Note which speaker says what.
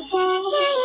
Speaker 1: Yeah, a